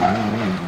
Ah!